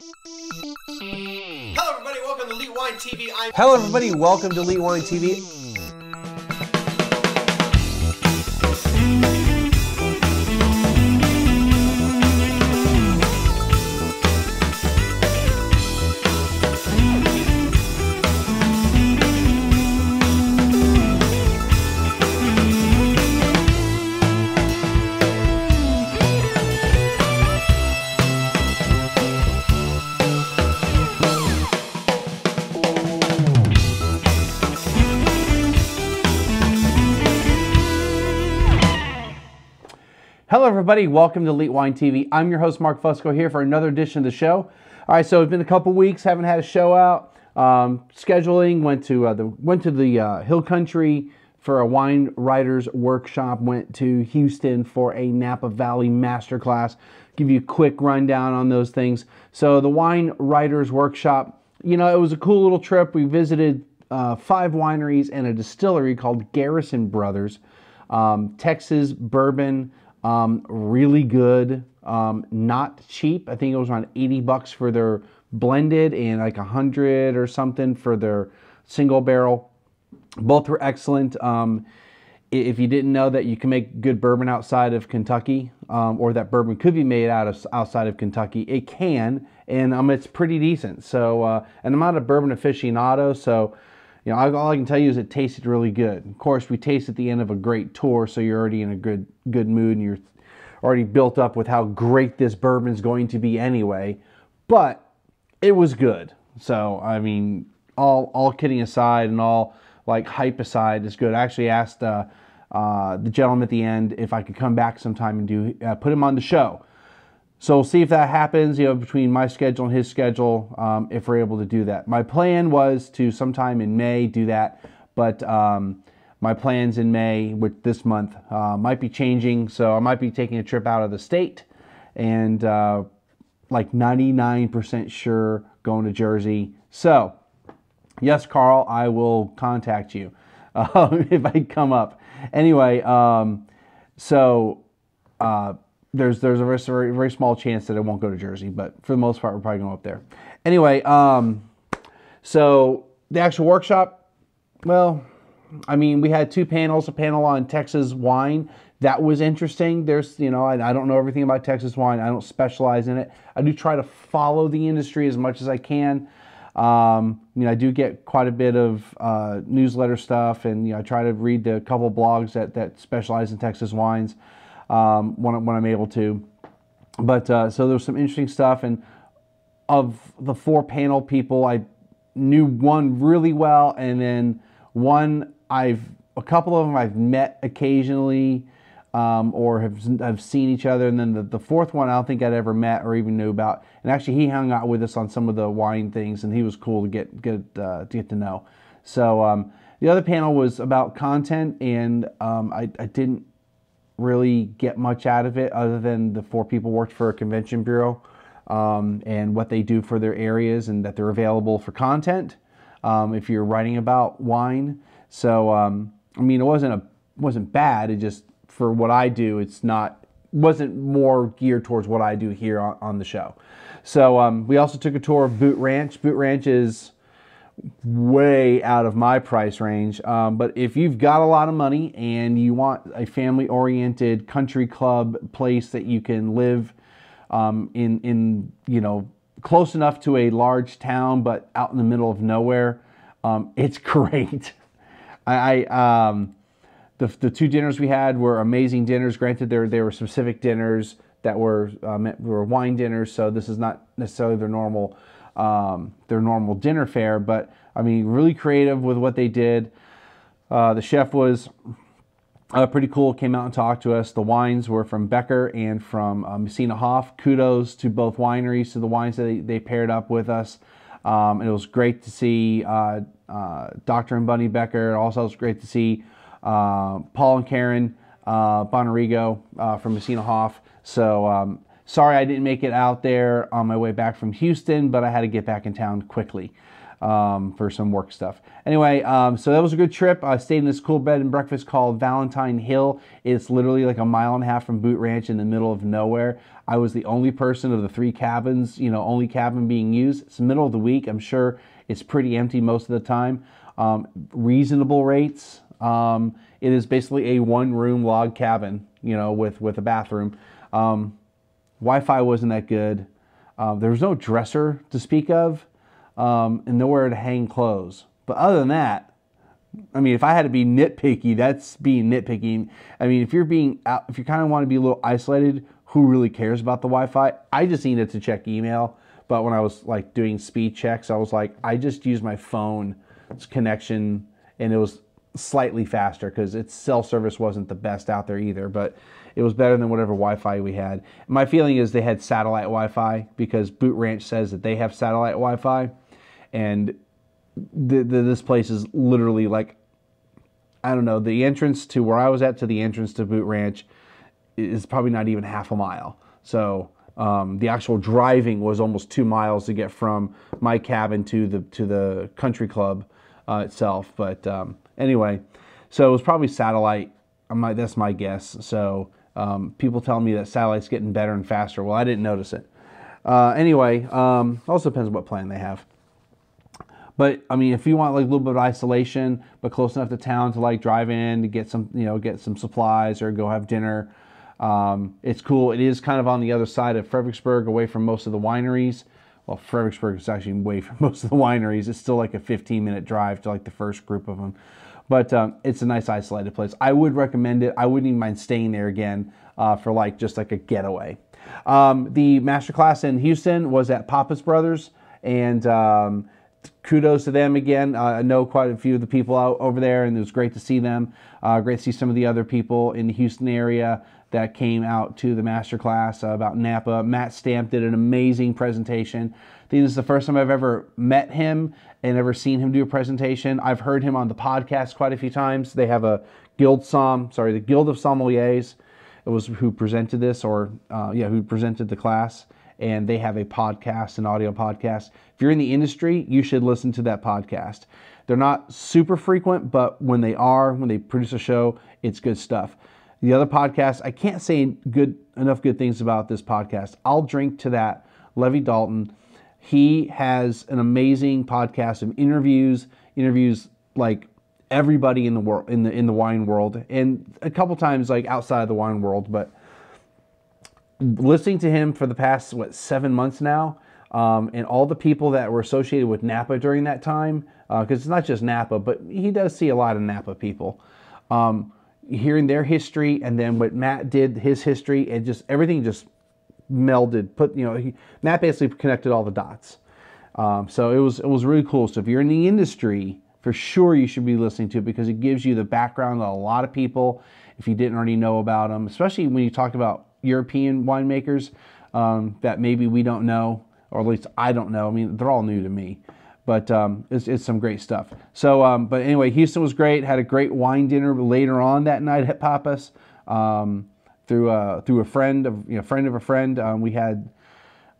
Hello, everybody. Welcome to Elite Wine TV. I'm Hello, everybody. Welcome to Elite Wine TV. Everybody. Welcome to Elite Wine TV. I'm your host, Mark Fusco, here for another edition of the show. All right, so it's been a couple weeks, haven't had a show out. Um, scheduling went to uh, the went to the uh, Hill Country for a wine writers workshop. Went to Houston for a Napa Valley masterclass. Give you a quick rundown on those things. So the wine writers workshop, you know, it was a cool little trip. We visited uh, five wineries and a distillery called Garrison Brothers, um, Texas bourbon. Um, really good, um, not cheap. I think it was around 80 bucks for their blended and like a hundred or something for their single barrel. Both were excellent. Um, if you didn't know that you can make good bourbon outside of Kentucky, um, or that bourbon could be made out of outside of Kentucky, it can, and um, it's pretty decent. So, uh, and I'm not a bourbon aficionado, so you know, all I can tell you is it tasted really good. Of course, we taste at the end of a great tour, so you're already in a good good mood and you're already built up with how great this bourbon's going to be anyway. But it was good. So I mean, all all kidding aside and all like hype aside, it's good. I actually asked uh, uh, the gentleman at the end if I could come back sometime and do uh, put him on the show. So we'll see if that happens, you know, between my schedule and his schedule, um, if we're able to do that. My plan was to sometime in May do that, but um, my plans in May, which this month, uh, might be changing. So I might be taking a trip out of the state and uh, like 99% sure going to Jersey. So, yes, Carl, I will contact you um, if I come up. Anyway, um, so uh, there's there's a very, very small chance that it won't go to Jersey, but for the most part, we're probably going up there. Anyway, um, so the actual workshop, well, I mean, we had two panels. A panel on Texas wine that was interesting. There's, you know, I, I don't know everything about Texas wine. I don't specialize in it. I do try to follow the industry as much as I can. Um, you know, I do get quite a bit of uh, newsletter stuff, and you know, I try to read the couple blogs that that specialize in Texas wines um, when, when I'm able to. But uh, so there's some interesting stuff, and of the four panel people, I knew one really well, and then one I've a couple of them I've met occasionally um, or have have seen each other, and then the, the fourth one I don't think I'd ever met or even knew about. And actually, he hung out with us on some of the wine things, and he was cool to get get uh, to get to know. So um, the other panel was about content, and um, I, I didn't really get much out of it other than the four people worked for a convention bureau um, and what they do for their areas and that they're available for content um, if you're writing about wine. So um, I mean, it wasn't a wasn't bad. It just for what I do, it's not wasn't more geared towards what I do here on, on the show. So um, we also took a tour of Boot Ranch. Boot Ranch is way out of my price range. Um, but if you've got a lot of money and you want a family oriented country club place that you can live um, in, in, you know, close enough to a large town but out in the middle of nowhere, um, it's great. I, I um, the, the two dinners we had were amazing dinners. Granted, there they were specific dinners that were uh, were wine dinners, so this is not necessarily their normal um, their normal dinner fare. But I mean, really creative with what they did. Uh, the chef was uh, pretty cool. Came out and talked to us. The wines were from Becker and from uh, Messina Hof. Kudos to both wineries, to the wines that they, they paired up with us. Um, it was great to see uh, uh, Dr. and Bunny Becker. Also, it was great to see uh, Paul and Karen uh, Bonarrigo from Messina Hof. So, um, sorry I didn't make it out there on my way back from Houston, but I had to get back in town quickly. um, for some work stuff. Anyway, um, so that was a good trip. I stayed in this cool bed and breakfast called Valentine Hill. It's literally like a mile and a half from Boot Ranch in the middle of nowhere. I was the only person of the three cabins, you know, only cabin being used. It's the middle of the week. I'm sure it's pretty empty most of the time. Um, reasonable rates. Um, it is basically a one-room log cabin, you know, with with a bathroom. Um, Wi-Fi wasn't that good. Uh, there was no dresser to speak of um, and nowhere to hang clothes. But other than that, I mean, if I had to be nitpicky, that's being nitpicky. I mean, if you're being out, if you kind of want to be a little isolated, who really cares about the Wi-Fi? I just needed to check email. But when I was like doing speed checks, I was like, I just used my phone connection, and it was slightly faster because its cell service wasn't the best out there either. But it was better than whatever Wi-Fi we had. My feeling is they had satellite Wi-Fi because Boot Ranch says that they have satellite Wi-Fi and the, the, this place is literally like I don't know the entrance to where I was at to the entrance to Boot Ranch is probably not even half a mile. So um, the actual driving was almost two miles to get from my cabin to the to the country club uh, itself. But um, anyway, so it was probably satellite. My, that's my guess. So um, people tell me that satellite's getting better and faster. Well, I didn't notice it. Uh, anyway, um, also depends what plan they have. But I mean, if you want like a little bit of isolation, but close enough to town to like drive in to get some, you know, get some supplies or go have dinner, um, it's cool. It is kind of on the other side of Fredericksburg, away from most of the wineries. Well, Fredericksburg is actually away from most of the wineries. It's still like a 15 minute drive to like the first group of them. But um, it's a nice isolated place. I would recommend it. I wouldn't even mind staying there again uh, for like just like a getaway. Um, the masterclass in Houston was at Pappas Brothers, and um, kudos to them again. Uh, I know quite a few of the people out over there, and it was great to see them. Uh, great to see some of the other people in the Houston area that came out to the masterclass uh, about Napa. Matt Stamp did an amazing presentation. Think this is the first time I've ever met him and ever seen him do a presentation. I've heard him on the podcast quite a few times. They have a GuildSomm, sorry, the Guild of Sommeliers. It was who presented this, or uh, yeah, who presented the class and they have a podcast, an audio podcast. If you're in the industry, you should listen to that podcast. They're not super frequent, but when they are, when they produce a show, it's good stuff. The other podcast, I can't say good enough good things about this podcast. I'll drink to that. Levi Dalton, he has an amazing podcast of interviews, interviews like everybody in the world in the in the wine world, and a couple times like outside of the wine world, but listening to him for the past what seven months now, um, and all the people that were associated with Napa during that time, because uh, it's not just Napa, but he does see a lot of Napa people. Um, hearing their history and then what Matt did, his history, and just everything just melded. Put you know, he, Matt basically connected all the dots. Um, so it was it was really cool. So if you're in the industry, for sure you should be listening to because it gives you the background of a lot of people if you didn't already know about them, especially when you talk about European winemakers um, that maybe we don't know, or at least I don't know. I mean, they're all new to me, but um, it's, it's, some great stuff. So, um, but anyway, Houston was great. Had a great wine dinner later on that night at Pappas um, through a, through a friend of you know friend of a friend. Um, we had.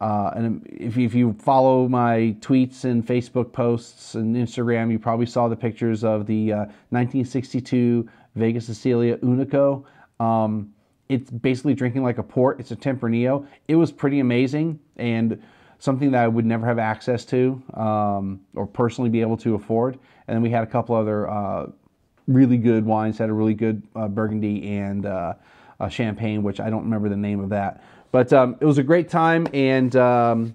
Uh, and if you, if you follow my tweets and Facebook posts and Instagram, you probably saw the pictures of the uh, 1962 Vega Sicilia Unico. Um, it's basically drinking like a port. It's a Tempranillo. It was pretty amazing and something that I would never have access to um, or personally be able to afford. And then we had a couple other uh, really good wines. Had a really good uh, Burgundy and uh, Champagne, which I don't remember the name of that. But um, it was a great time and um,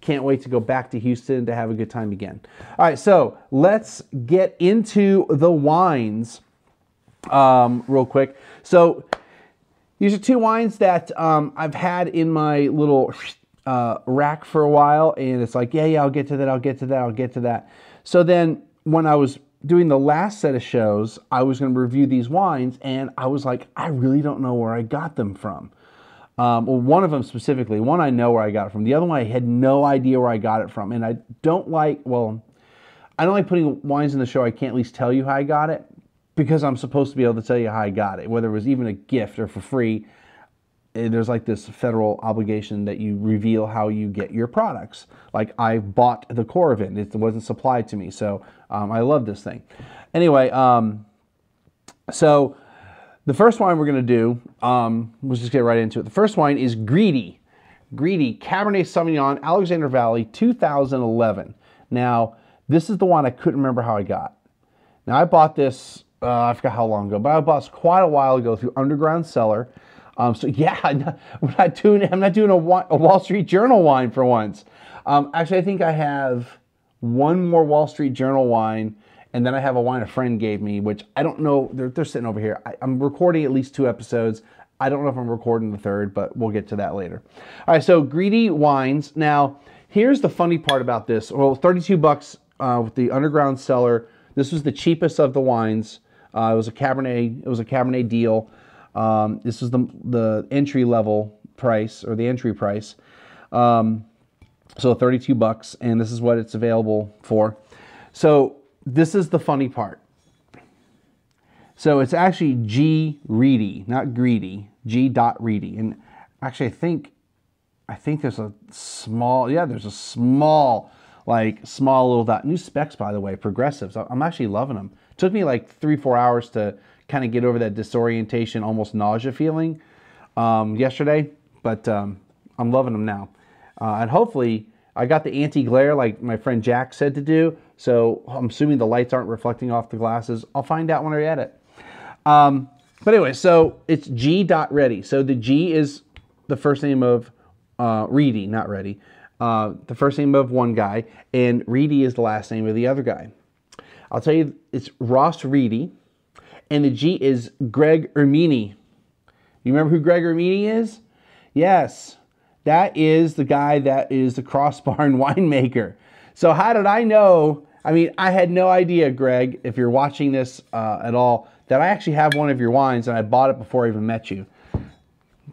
can't wait to go back to Houston to have a good time again. All right, so let's get into the wines um, real quick. So these are two wines that um, I've had in my little uh, rack for a while, and it's like, yeah, yeah, I'll get to that, I'll get to that, I'll get to that. So then when I was doing the last set of shows, I was going to review these wines, and I was like, I really don't know where I got them from. Um, well, one of them specifically, one I know where I got it from. The other one I had no idea where I got it from, and I don't like. Well, I don't like putting wines in the show. I can't at least tell you how I got it because I'm supposed to be able to tell you how I got it, whether it was even a gift or for free. Eh, there's like this federal obligation that you reveal how you get your products. Like I bought the Coravin, it wasn't supplied to me, so um, I love this thing. Anyway, um, so the first wine we're to do, um, let's just get right into it. The first wine is Greedy. Greedy Cabernet Sauvignon, Alexander Valley, 2011. Now, this is the one I couldn't remember how I got. Now, I bought this, uh, I forgot how long ago, but I bought this quite a while ago through Underground Cellar. Um, so yeah, I'm not doing, I'm not doing a, a Wall Street Journal wine for once. Um, actually, I think I have one more Wall Street Journal wine, and then I have a wine a friend gave me, which I don't know. They're, they're sitting over here. I, I'm recording at least two episodes. I don't know if I'm recording the third, but we'll get to that later. All right, so Greedy Wines. Now, here's the funny part about this. Well, 32 bucks uh, with the Underground Cellar. This was the cheapest of the wines. Uh, it was a Cabernet. It was a Cabernet deal. Um, this was the the entry level price or the entry price. Um, so 32 bucks, and this is what it's available for. So this is the funny part. So it's actually G Reedy, not greedy. G dot Reedy, and actually I think I think there's a small yeah there's a small like small little dot. New specs by the way, progressives. I'm actually loving them. It took me like three four hours to kind of get over that disorientation, almost nausea feeling um, yesterday, but um, I'm loving them now, uh, and hopefully. I got the anti-glare like my friend Jack said to do, so I'm assuming the lights aren't reflecting off the glasses. I'll find out when I edit. Um, but anyway, so it's G dot ready. So the G is the first name of uh, Reedy, not Ready. Uh, the first name of one guy, and Reedy is the last name of the other guy. I'll tell you, it's Ross Reedy, and the G is Greg Urmini. You remember who Greg Urmini is? Yes, that is the guy that is the Crossbarn winemaker. So how did I know? I mean, I had no idea, Greg, if you're watching this uh, at all, that I actually have one of your wines and I bought it before I even met you.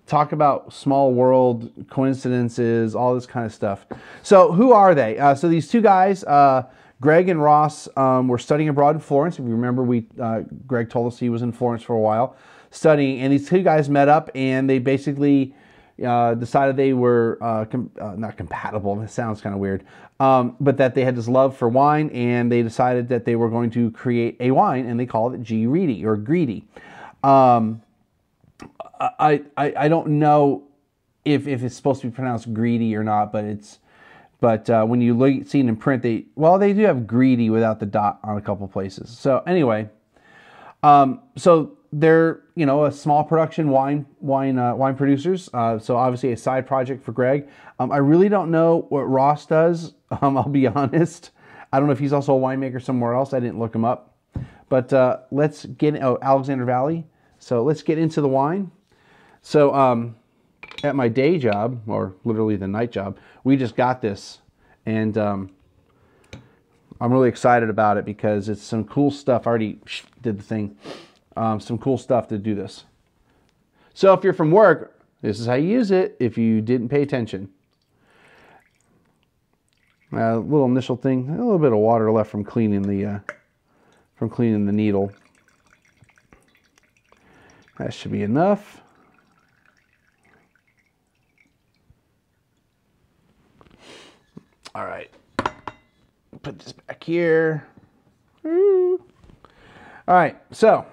Talk about small world coincidences, all this kind of stuff. So, who are they? Uh, so, these two guys, uh, Greg and Ross, um, were studying abroad in Florence. If you remember, we uh, Greg told us he was in Florence for a while studying, and these two guys met up and they basically uh, decided they were uh, com- uh, not compatible. Sounds kind of weird, um, but that they had this love for wine, and they decided that they were going to create a wine, and they called it G Reedy or Greedy. Um, I, I I don't know if if it's supposed to be pronounced greedy or not, but it's but uh, when you look see it in print, they well they do have greedy without the dot on a couple places. So anyway, um, so they're you know a small production wine wine uh, wine producers. Uh, so obviously a side project for Greg. Um, I really don't know what Ross does. Um, I'll be honest. I don't know if he's also a winemaker somewhere else. I didn't look him up. But uh, let's get oh Alexander Valley. So let's get into the wine. So um, at my day job, or literally the night job, we just got this, and um, I'm really excited about it because it's some cool stuff. I already did the thing um, some cool stuff to do this. So if you're from work, this is how you use it if you didn't pay attention. A uh, little initial thing, a little bit of water left from cleaning the uh, from cleaning the needle. That should be enough. All right, put this back here. Hmm. All right, so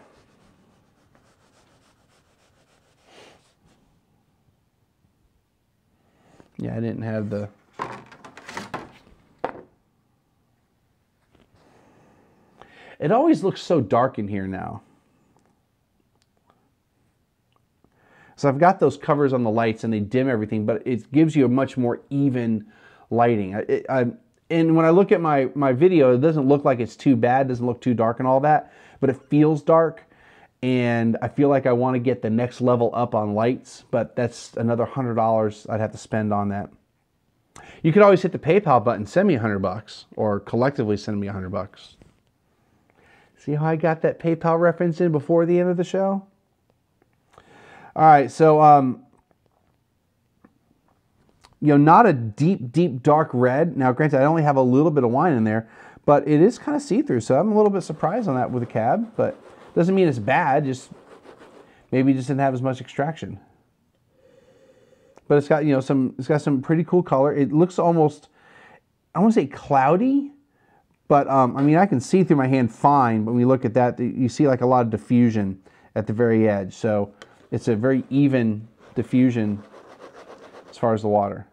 Yeah, I didn't have the... It always looks so dark in here now. So I've got those covers on the lights and they dim everything, but it gives you a much more even lighting. It, I, and when I look at my, my video, it doesn't look like it's too bad, doesn't look too dark and all that, but it feels dark and I feel like I want to get the next level up on lights, but that's another hundred dollars I'd have to spend on that. You could always hit the PayPal button, send me a hundred bucks, or collectively send me a hundred bucks. See how I got that PayPal reference in before the end of the show? All right, so um, you know, not a deep, deep dark red. Now, granted, I only have a little bit of wine in there, but it is kind of see-through, so I'm a little bit surprised on that with a cab, but doesn't mean it's bad, just maybe just didn't have as much extraction. but it's got you know some it's got some pretty cool color. It looks almost I want to say cloudy, but um, I mean I can see through my hand fine. but When we look at that, you see like a lot of diffusion at the very edge. So it's a very even diffusion as far as the water.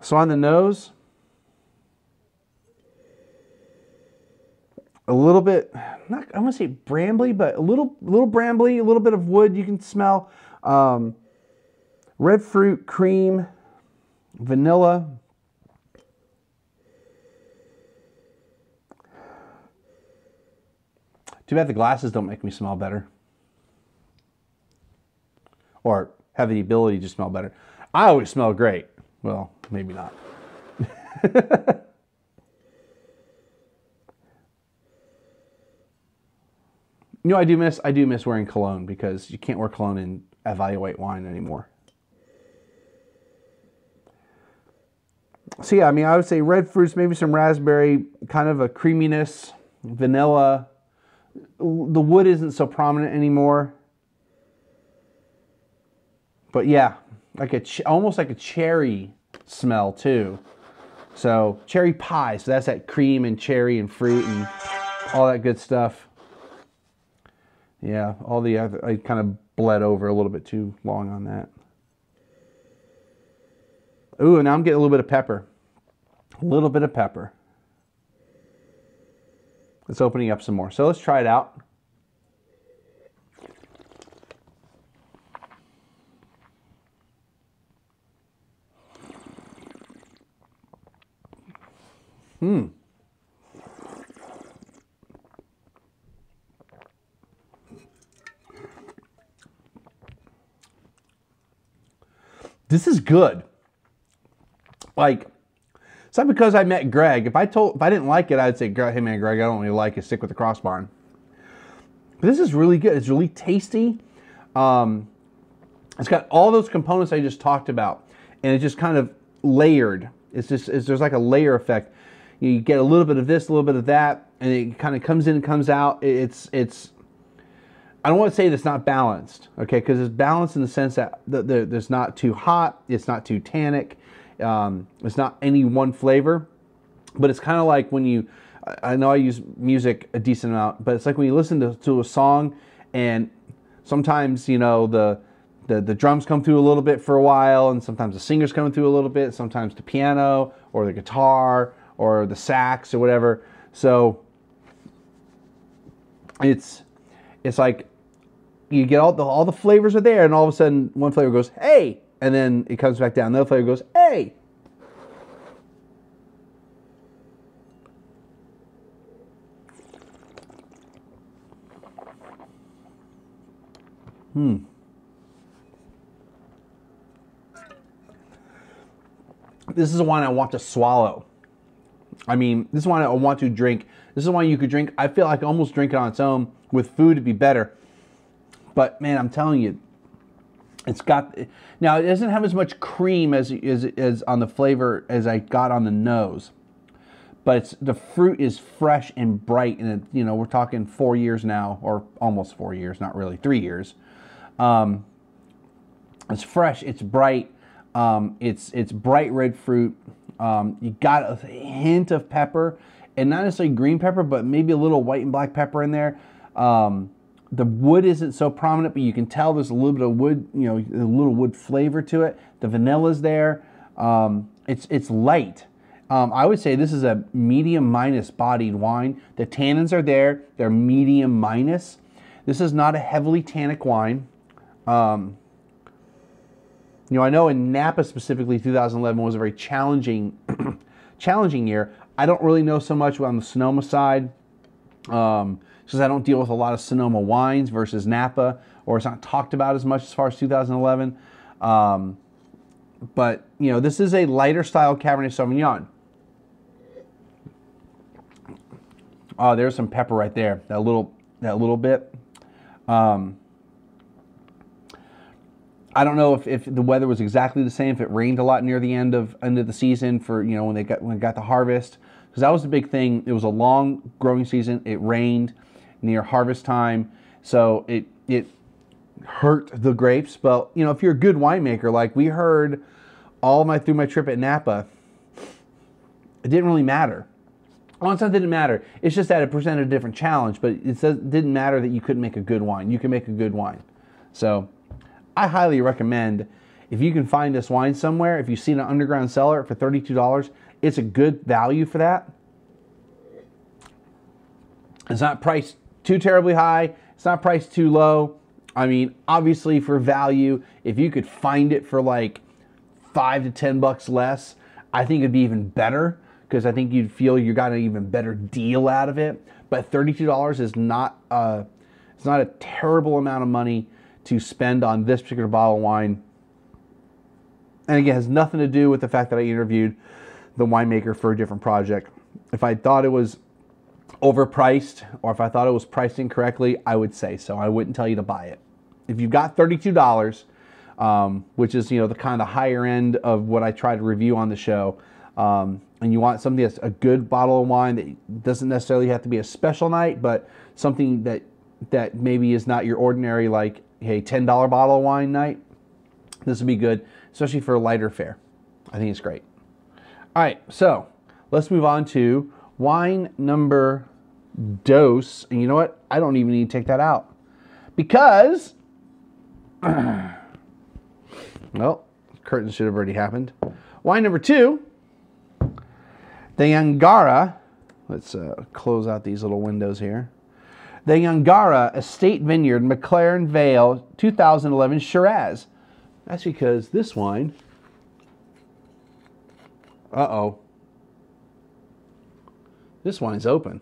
So on the nose, a little bit, not I want to say brambly, but a little, little brambly, a little bit of wood you can smell. Um, red fruit, cream, vanilla. Too bad the glasses don't make me smell better. Or have the ability to smell better. I always smell great. Well, maybe not. You know, I do miss I do miss wearing cologne because you can't wear cologne and evaluate wine anymore. So yeah, I mean, I would say red fruits, maybe some raspberry, kind of a creaminess, vanilla. The wood isn't so prominent anymore. But yeah, like a almost like a cherry smell too. So cherry pie, so that's that cream and cherry and fruit and all that good stuff. Yeah, all the other, I kind of bled over a little bit too long on that. Ooh, now I'm getting a little bit of pepper. A little bit of pepper. It's opening up some more. So let's try it out. Hmm. this is good. Like, it's not because I met Greg. If I told, if I didn't like it, I'd say, hey man, Greg, I don't really like it. Stick with the Crossbarn. But this is really good. It's really tasty. Um, it's got all those components I just talked about, and it's just kind of layered. It's just it's, there's like a layer effect. You get a little bit of this, a little bit of that, and it kind of comes in and comes out. It's it's I don't want to say it's not balanced, okay, because it's balanced in the sense that the, the, there's not too hot, it's not too tannic, um, it's not any one flavor, but it's kind of like when you, I know I use music a decent amount, but it's like when you listen to, to a song and sometimes, you know, the, the, the drums come through a little bit for a while, and sometimes the singer's coming through a little bit, sometimes the piano or the guitar or the sax or whatever. So it's it's like you get all the all the flavors are there, and all of a sudden one flavor goes hey, and then it comes back down. The other flavor goes hey. Hmm. This is wine I want to swallow. I mean, this is one I want to drink. This is one you could drink. I feel like I almost drink it on its own with food to be better. But man, I'm telling you, it's got now it doesn't have as much cream as as, as on the flavor as I got on the nose. But it's the fruit is fresh and bright, and it, you know we're talking four years now, or almost four years, not really three years. Um, it's fresh, it's bright, um, it's it's bright red fruit. Um, you got a hint of pepper, and not necessarily green pepper, but maybe a little white and black pepper in there. Um, the wood isn't so prominent, but you can tell there's a little bit of wood, you know, a little wood flavor to it. The vanilla's there. Um, it's it's light. Um, I would say this is a medium minus bodied wine. The tannins are there. They're medium minus. This is not a heavily tannic wine. Um, you know, I know in Napa specifically, 2011 was a very challenging, challenging year. I don't really know so much on the Sonoma side. Um, because I don't deal with a lot of Sonoma wines versus Napa, or it's not talked about as much as far as 2011. Um, but you know, this is a lighter style Cabernet Sauvignon. Oh, there's some pepper right there. That little, that little bit. Um, I don't know if, if the weather was exactly the same. If it rained a lot near the end of end of the season for you know when they got when they got the harvest, because that was the big thing. It was a long growing season. It rained near harvest time. So it it hurt the grapes. But you know, if you're a good winemaker, like we heard all my through my trip at Napa, it didn't really matter. Not that didn't matter. It's just that it presented a different challenge, but it didn't matter that you couldn't make a good wine. You can make a good wine. So I highly recommend if you can find this wine somewhere, if you see an underground cellar for $32, it's a good value for that. It's not priced too terribly high. It's not priced too low. I mean, obviously for value, if you could find it for like five to 10 bucks less, I think it'd be even better because I think you'd feel you got an even better deal out of it. But $32 is not a, it's not a terrible amount of money to spend on this particular bottle of wine. And again, it has nothing to do with the fact that I interviewed the winemaker for a different project. If I thought it was overpriced or if I thought it was priced incorrectly, I would say so. I wouldn't tell you to buy it. If you've got $32, um, which is you know the kind of higher end of what I try to review on the show, um, and you want something that's a good bottle of wine that doesn't necessarily have to be a special night, but something that that maybe is not your ordinary like hey $10 bottle of wine night, this would be good, especially for a lighter fare. I think it's great. All right, so let's move on to wine number dose. And you know what? I don't even need to take that out because, well, curtains should have already happened. Wine number two, the Yangarra. Let's uh, close out these little windows here. The Yangarra Estate Vineyard, McLaren Vale, 2011 Shiraz. That's because this wine. Uh oh. This wine's open.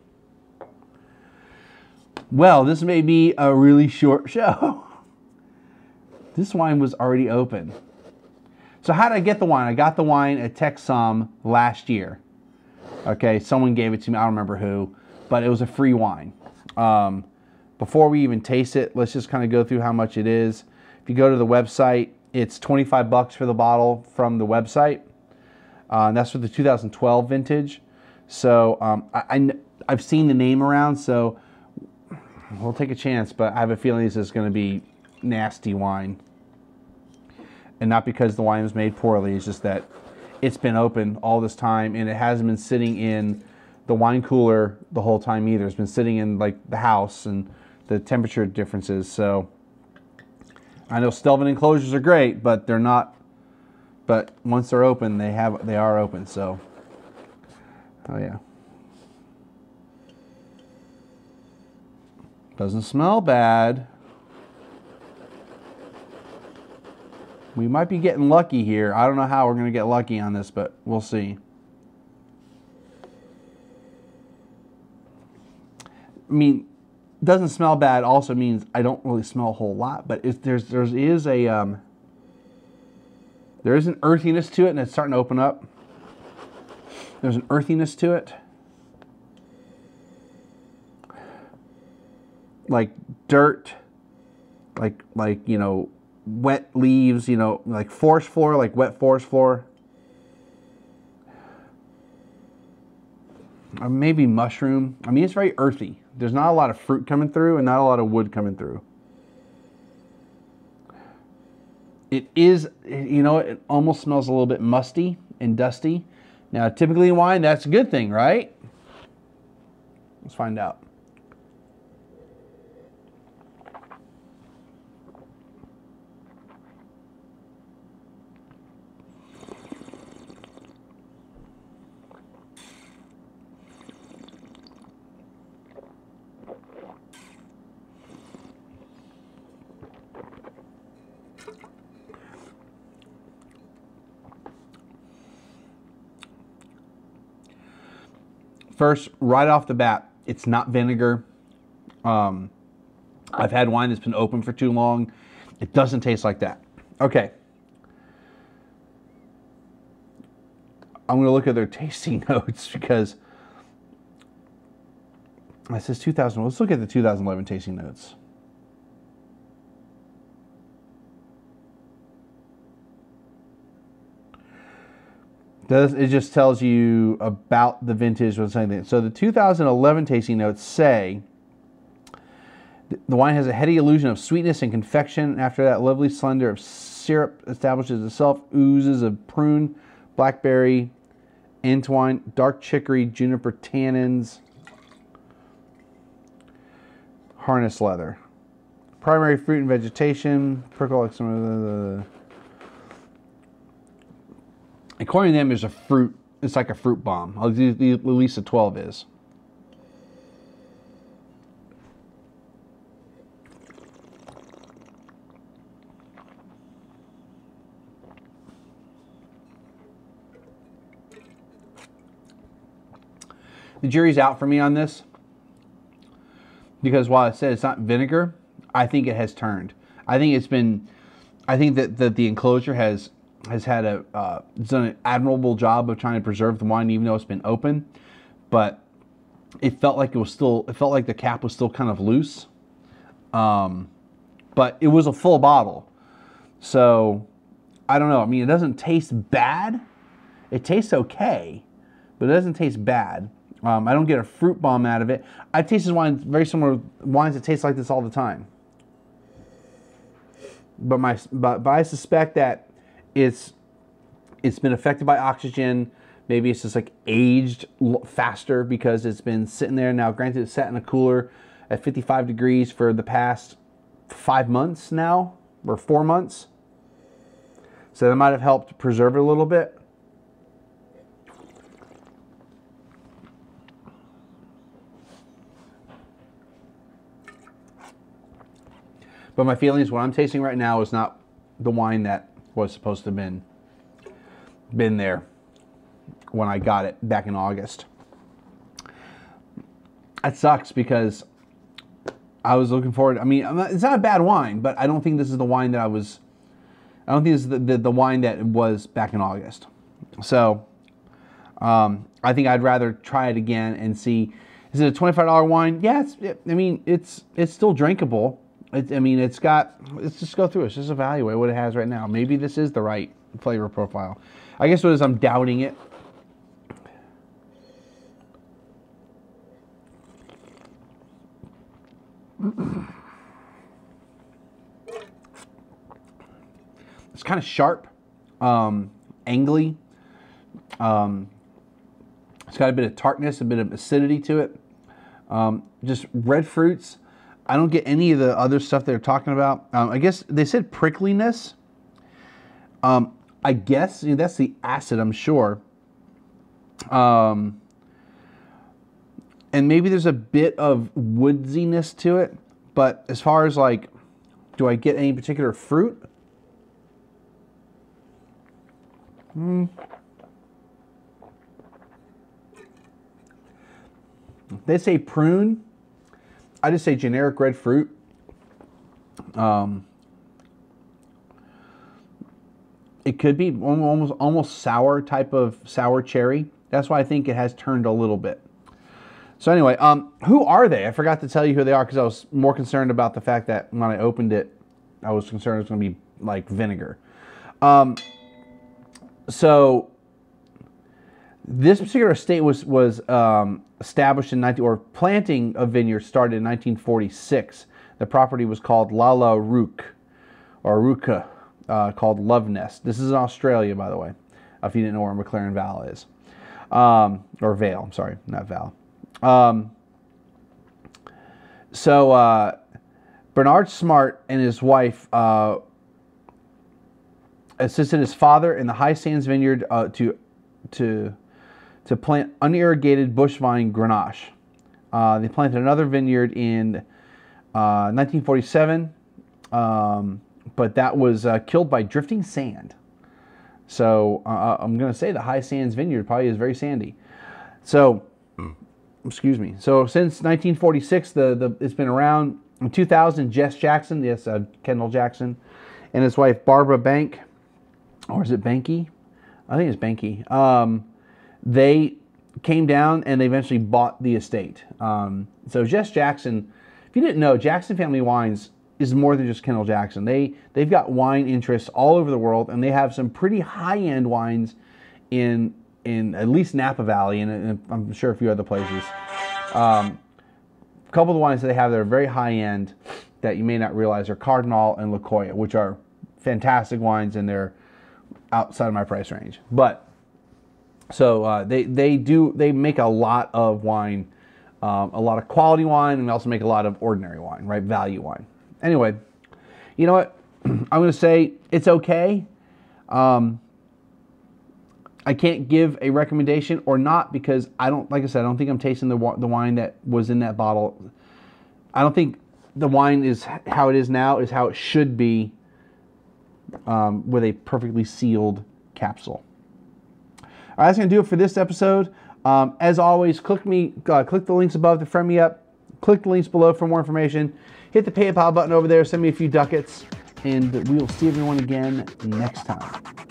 Well, this may be a really short show. This wine was already open. So how did I get the wine? I got the wine at Texsom last year. Okay, someone gave it to me. I don't remember who, but it was a free wine. Um, before we even taste it, let's just kind of go through how much it is. If you go to the website, it's 25 bucks for the bottle from the website. Uh, and that's for the 2012 vintage. So um, I, I, have seen the name around, so we'll take a chance, but I have a feeling this is going to be nasty wine. And not because the wine was made poorly, it's just that it's been open all this time and it hasn't been sitting in the wine cooler the whole time either. It's been sitting in like the house and the temperature differences. So I know Stelvin enclosures are great, but they're not. But once they're open, they have they are open. So Oh yeah. Doesn't smell bad. We might be getting lucky here. I don't know how we're going to get lucky on this, but we'll see. I mean, doesn't smell bad also means I don't really smell a whole lot, but if there's there is a um, there is an earthiness to it, and it's starting to open up. There's an earthiness to it. Like dirt, like like you know, wet leaves, you know, like forest floor, like wet forest floor. Maybe mushroom. I mean, it's very earthy. There's not a lot of fruit coming through and not a lot of wood coming through. It is, you know, it almost smells a little bit musty and dusty. Now, typically in wine, that's a good thing, right? Let's find out. First, right off the bat, it's not vinegar. Um, I've had wine that's been open for too long. It doesn't taste like that. Okay. I'm going to look at their tasting notes because it says 2000. Let's look at the 2011 tasting notes. Does it just tells you about the vintage or something? So the 2011 tasting notes say The wine has a heady illusion of sweetness and confection. After that lovely slender of syrup establishes itself, oozes of prune, blackberry, entwine, dark chicory, juniper tannins, harness leather. Primary fruit and vegetation, like some of the. According to them, there's a fruit. It's like a fruit bomb. At least a 12 is. The jury's out for me on this because while I said it's not vinegar, I think it has turned. I think it's been, I think that, that the enclosure has has had a uh, done an admirable job of trying to preserve the wine even though it's been open, but it felt like it was still it felt like the cap was still kind of loose, um, but it was a full bottle, so I don't know. I mean, it doesn't taste bad. It tastes okay, but it doesn't taste bad. Um, I don't get a fruit bomb out of it. I taste wines very similar wines that taste like this all the time. But my but, but I suspect that it's it's been affected by oxygen. Maybe it's just like aged faster because it's been sitting there. Now, granted, it's sat in a cooler at 55 degrees for the past five months now, or four months. So that might have helped preserve it a little bit. But my feeling is what I'm tasting right now, is not the wine that was supposed to have been been there when I got it back in August. That sucks because I was looking forward. I mean, it's not a bad wine, but I don't think this is the wine that I was. I don't think this is the, the, the wine that was back in August. So um, I think I'd rather try it again and see. Is it a twenty-five dollar wine? Yeah, it's. It, I mean, it's it's still drinkable. It, I mean, it's got, let's just go through it. Let's just evaluate what it has right now. Maybe this is the right flavor profile. I guess what is I'm doubting it. It's kind of sharp, um, angly. Um, it's got a bit of tartness, a bit of acidity to it. Um, just red fruits I don't get any of the other stuff they're talking about. Um, I guess they said prickliness. Um, I guess you know, that's the acid, I'm sure. Um, and maybe there's a bit of woodsiness to it, but as far as like, do I get any particular fruit? Hmm. They say prune. I just say generic red fruit. Um, it could be almost almost sour type of sour cherry. That's why I think it has turned a little bit. So anyway, um, who are they? I forgot to tell you who they are because I was more concerned about the fact that when I opened it, I was concerned it was going to be like vinegar. Um, so this particular estate was was um, established in 19 or planting of vineyards started in 1946. The property was called Lala Rook or Ruka, uh, called Love Nest. This is in Australia, by the way, if you didn't know where McLaren Vale is, um, or Vale. I'm sorry, not Val. Um, so uh, Bernard Smart and his wife. Uh, assisted his father in the High Sands Vineyard uh, to to to plant unirrigated bush vine Grenache. Uh, they planted another vineyard in uh, 1947, um, but that was uh, killed by drifting sand. So uh, uh, I'm going to say the High Sands Vineyard probably is very sandy. So, excuse me. So since 1946, the, the it's been around. In 2000, Jess Jackson, yes, uh, Kendall Jackson, and his wife Barbara Bank, or is it Banky? I think it's Banky. Um, they came down and they eventually bought the estate. Um, so Jess Jackson, if you didn't know, Jackson Family Wines is more than just Kendall Jackson. They they've got wine interests all over the world, and they have some pretty high end wines in in at least Napa Valley, and, and, I'm sure a few other places. Um, couple of the wines that they have that are very high end that you may not realize are Cardinal and Lokoya, which are fantastic wines and they're outside of my price range. But so uh, they they do they make a lot of wine, um, a lot of quality wine, and they also make a lot of ordinary wine, right? Value wine. Anyway, you know what? I'm going to say it's okay. Um, I can't give a recommendation or not because I don't, like I said, I don't think I'm tasting the the wine that was in that bottle. I don't think the wine is how it is now is how it should be um, with a perfectly sealed capsule. Right, that's gonna do it for this episode. Um, as always, click me, uh, click the links above to friend me up. Click the links below for more information. Hit the PayPal button over there. Send me a few ducats, and we will see everyone again next time.